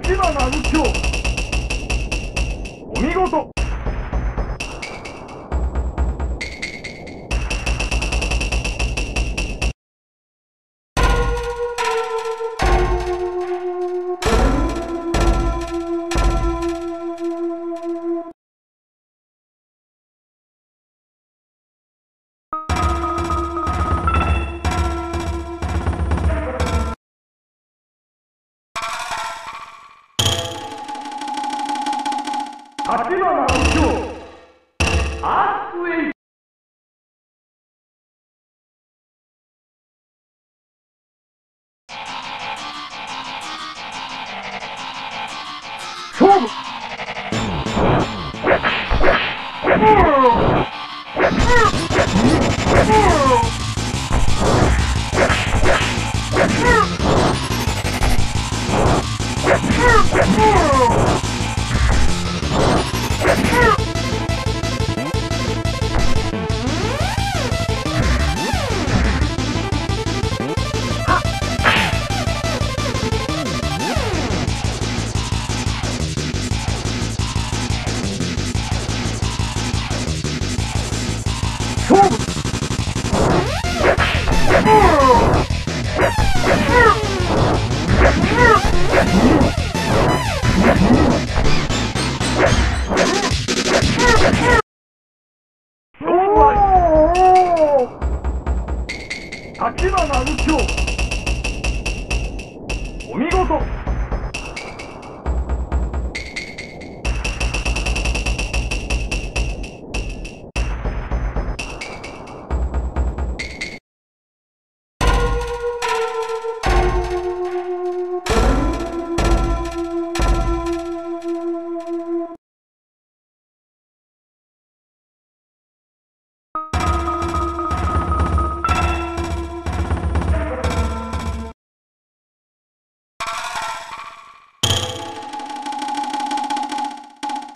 立花右京。お見事。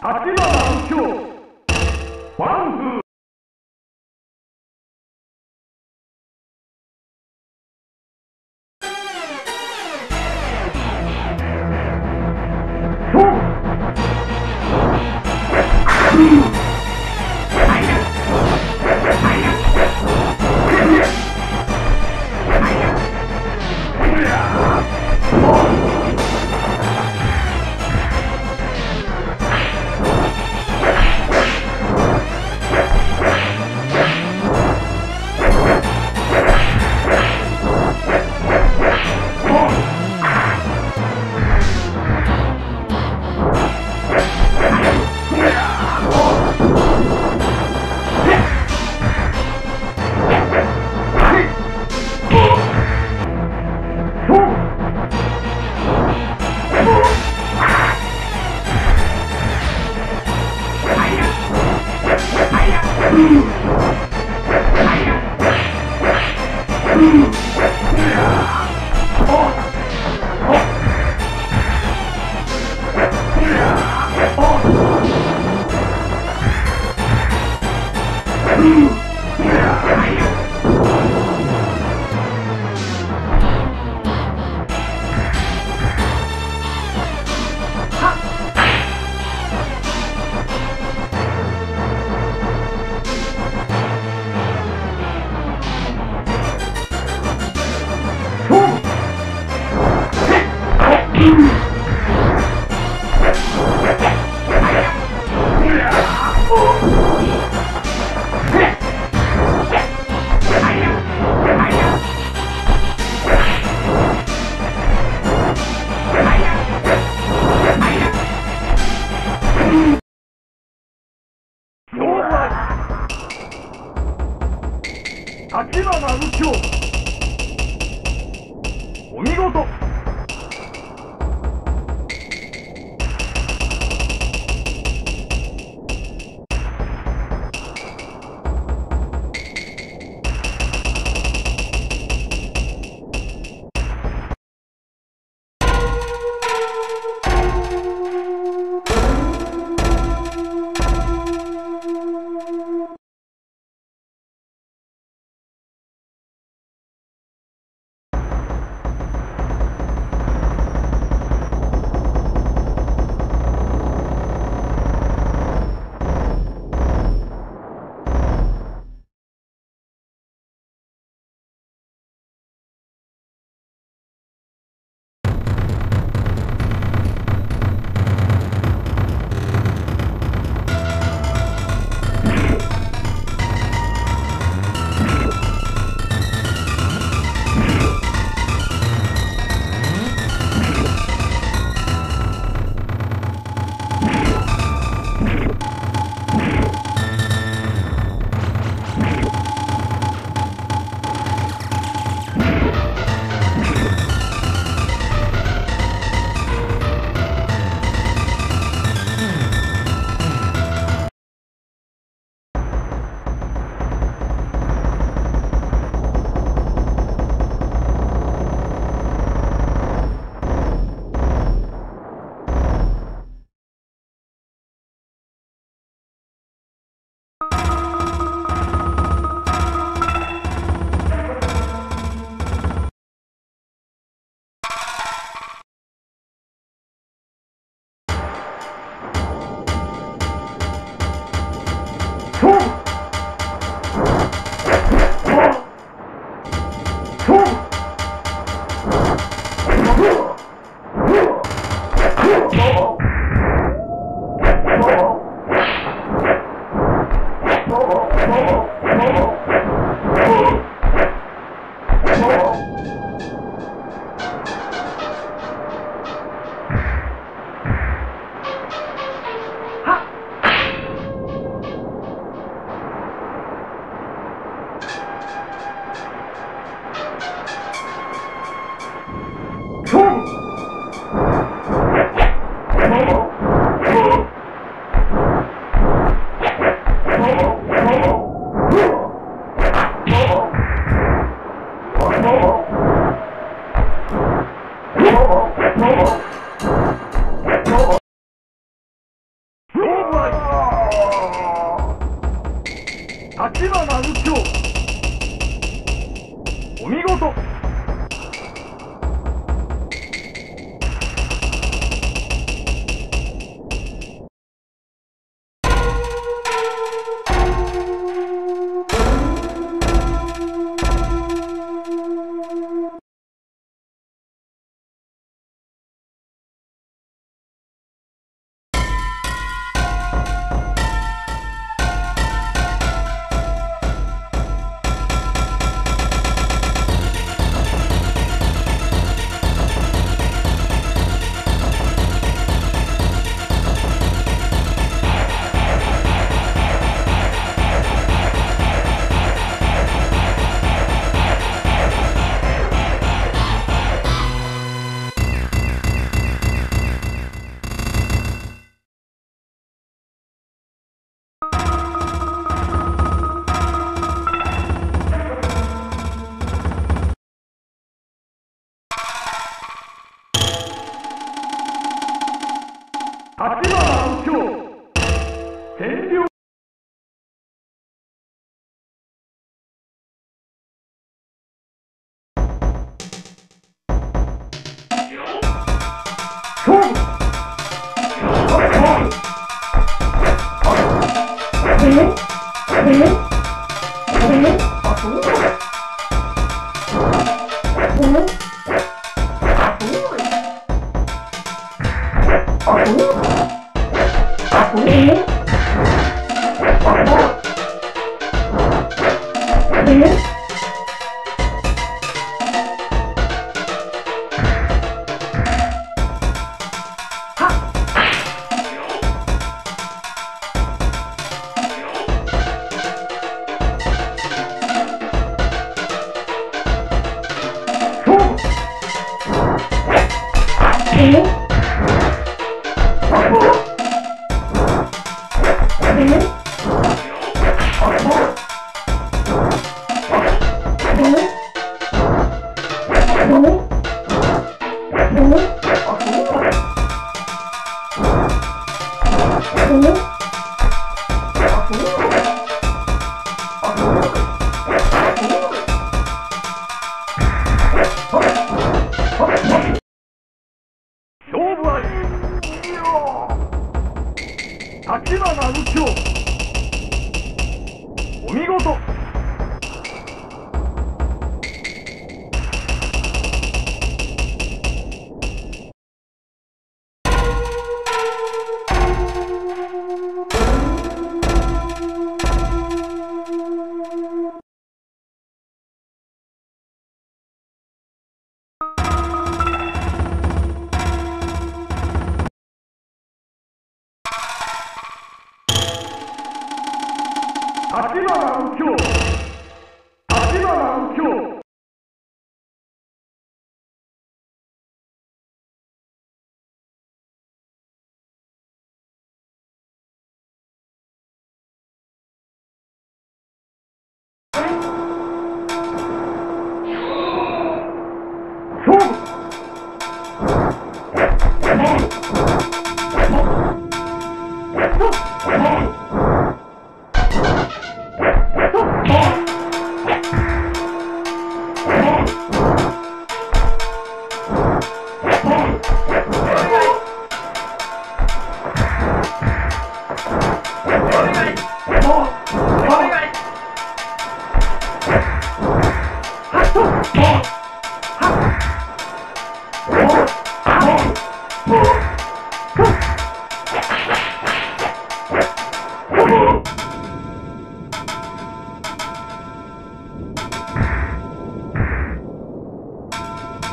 8番立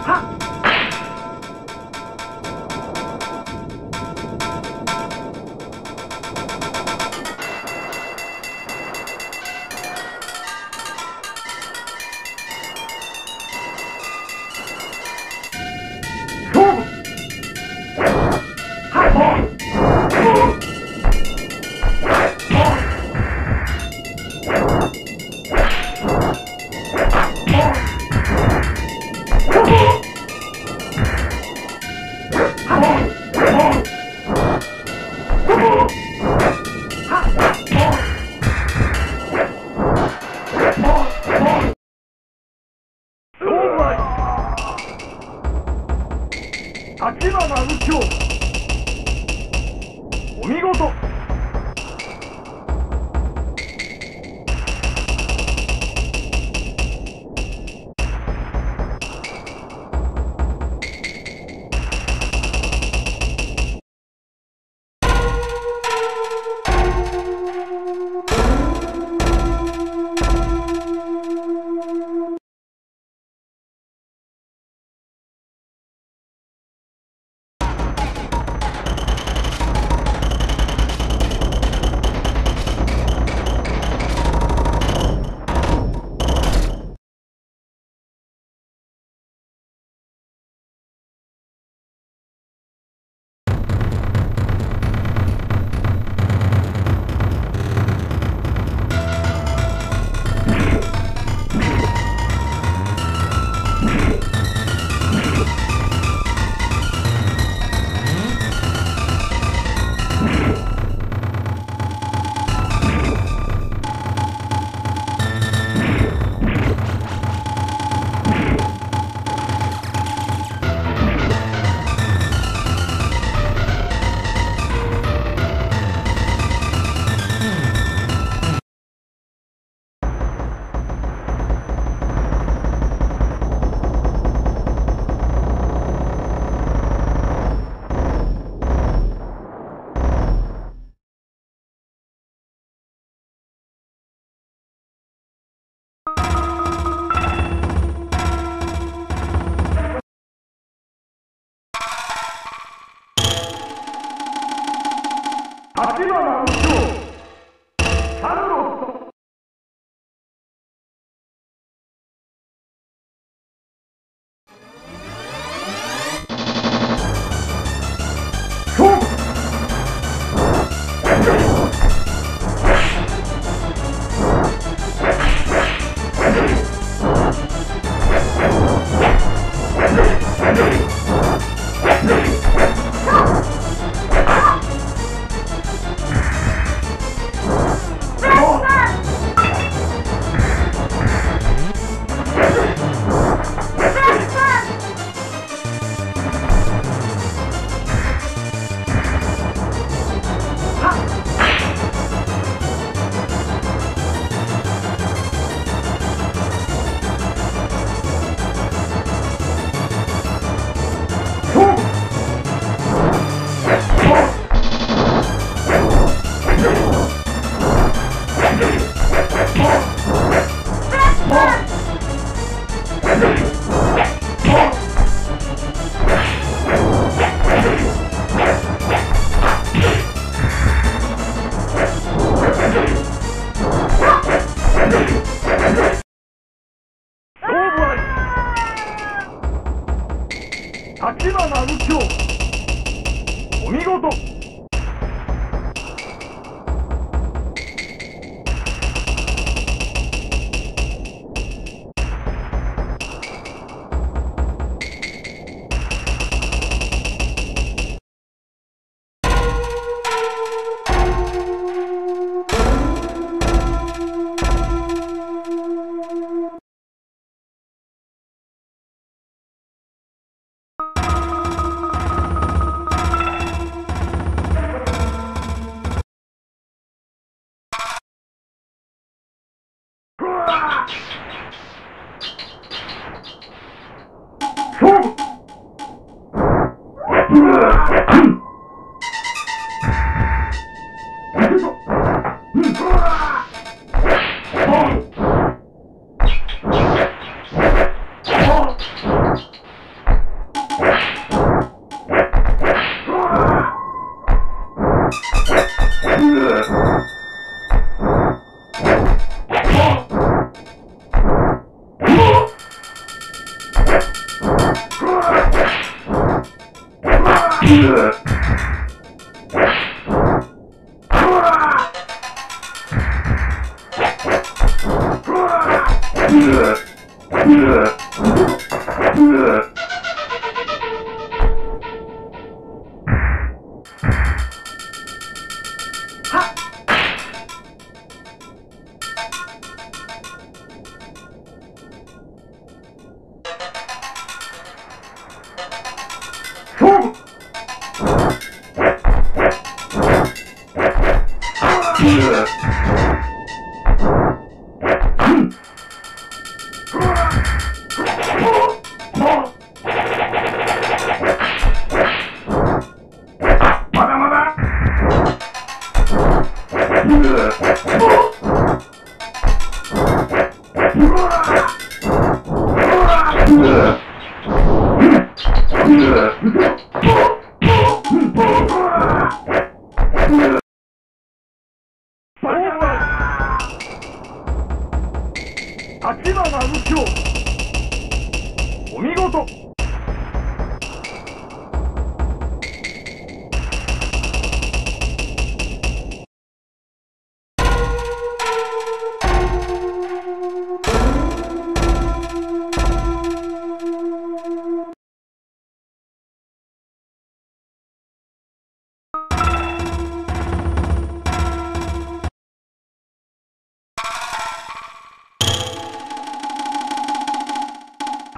Ha! 勝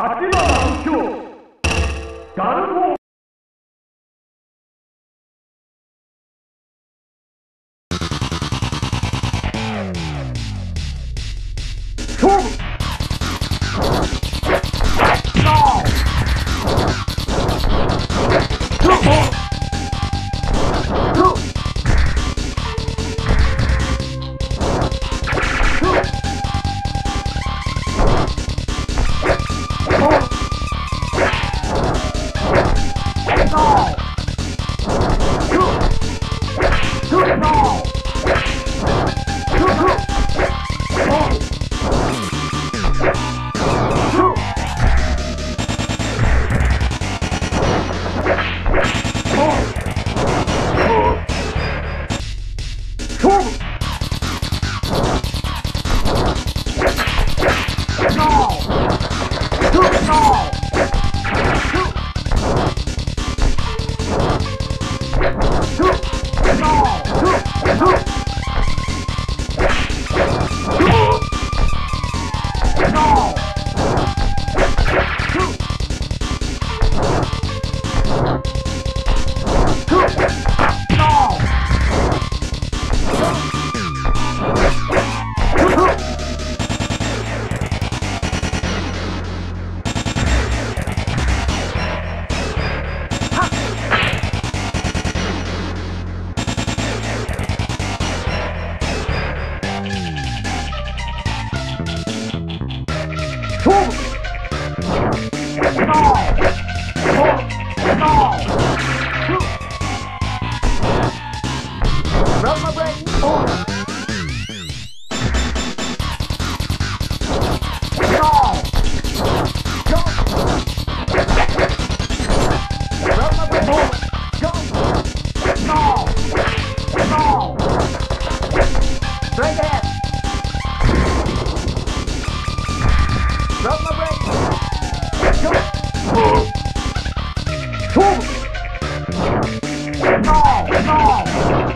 立花右京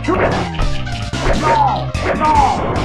No! No!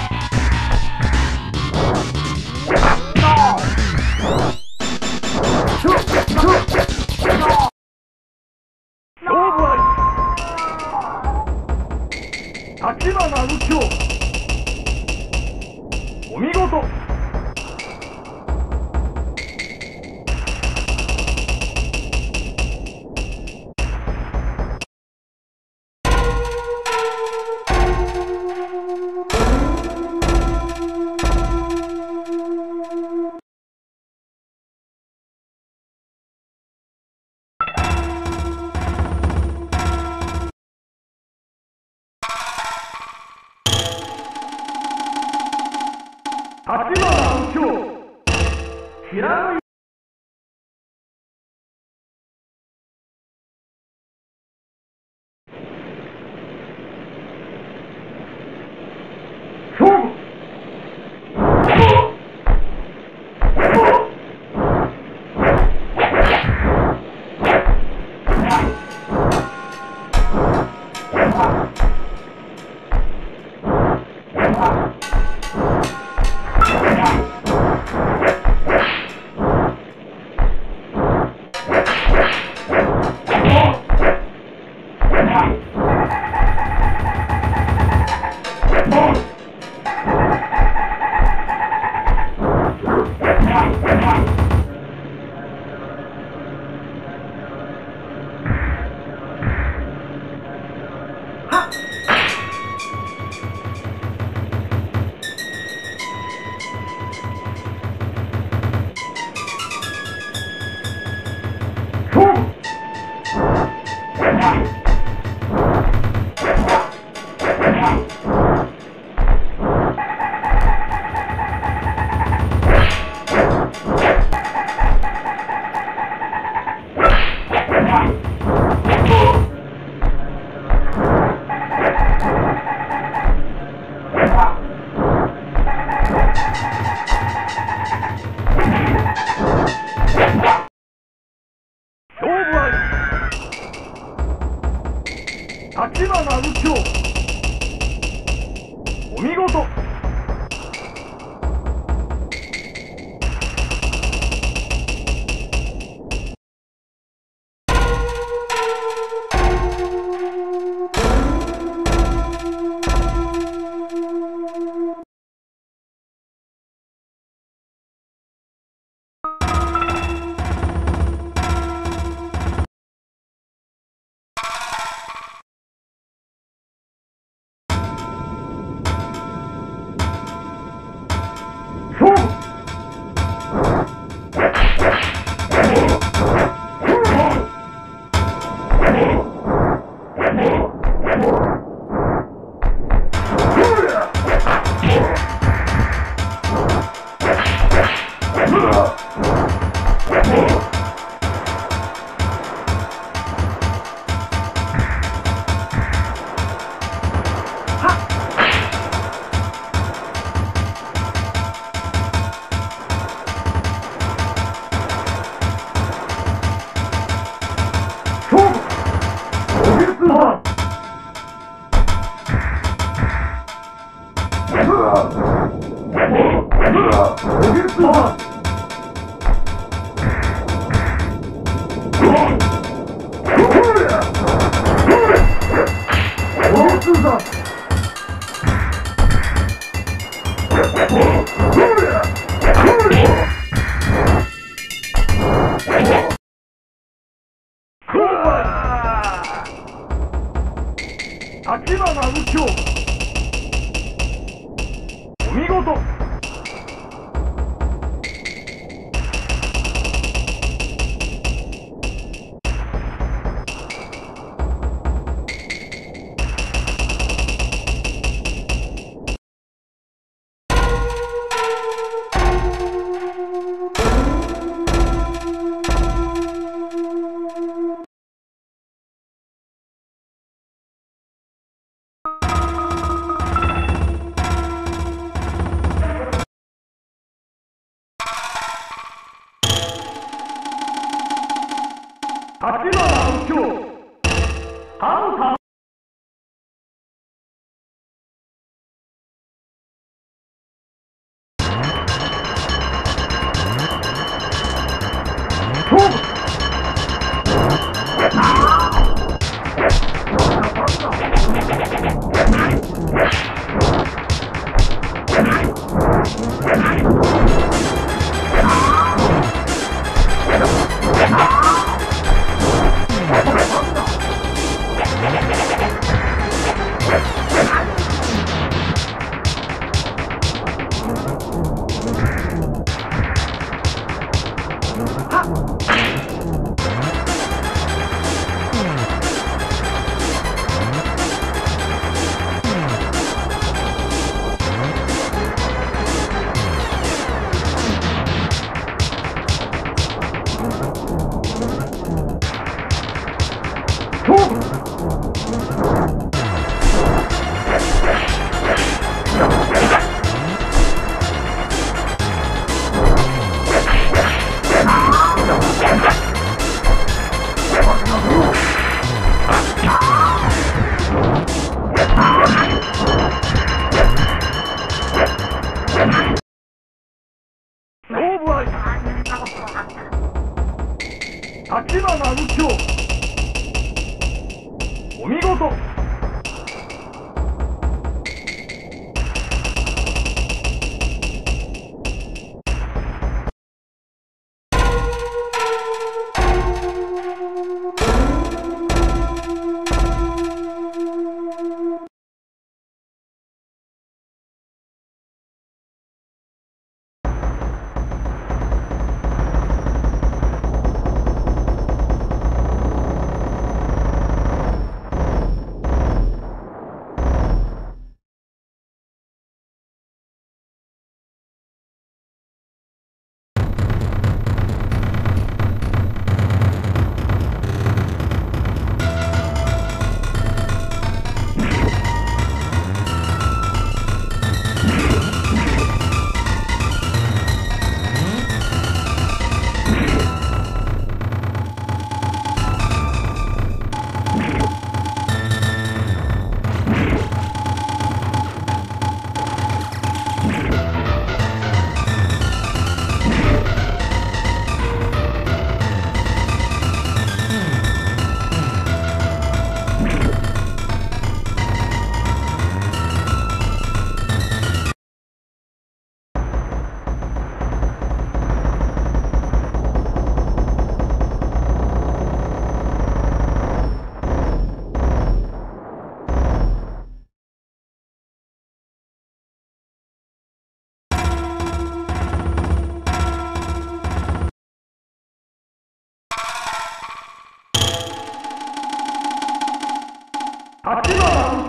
Ne oldu?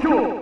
sure.